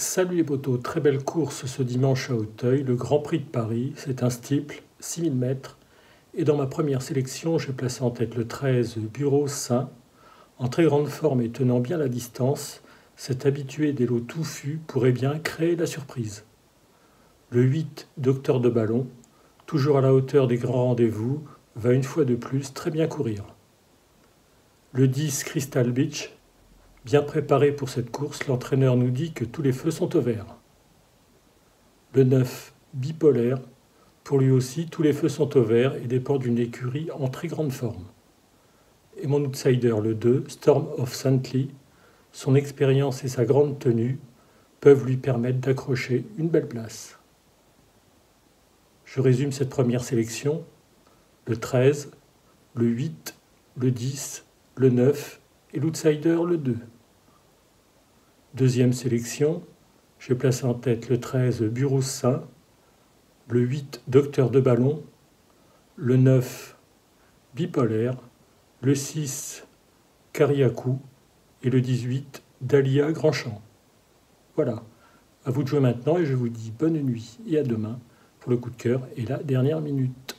Salut les potos, très belle course ce dimanche à Auteuil, le Grand Prix de Paris, c'est un steeple, 6000 mètres, et dans ma première sélection, j'ai placé en tête le 13 Bureau Saint, en très grande forme et tenant bien la distance, cet habitué des lots touffus pourrait bien créer la surprise. Le 8 Docteur de Ballon, toujours à la hauteur des grands rendez-vous, va une fois de plus très bien courir. Le 10 Crystal Beach, Bien préparé pour cette course, l'entraîneur nous dit que tous les feux sont au vert. Le 9, bipolaire, pour lui aussi, tous les feux sont au vert et dépend d'une écurie en très grande forme. Et mon outsider, le 2, Storm of Saintly, son expérience et sa grande tenue peuvent lui permettre d'accrocher une belle place. Je résume cette première sélection. Le 13, le 8, le 10, le 9 et l'outsider le 2. Deuxième sélection, j'ai placé en tête le 13 Bureau Saint, le 8 Docteur de Ballon, le 9 Bipolaire, le 6 Cariacou et le 18 Dalia Grandchamp. Voilà, à vous de jouer maintenant et je vous dis bonne nuit et à demain pour le coup de cœur et la dernière minute.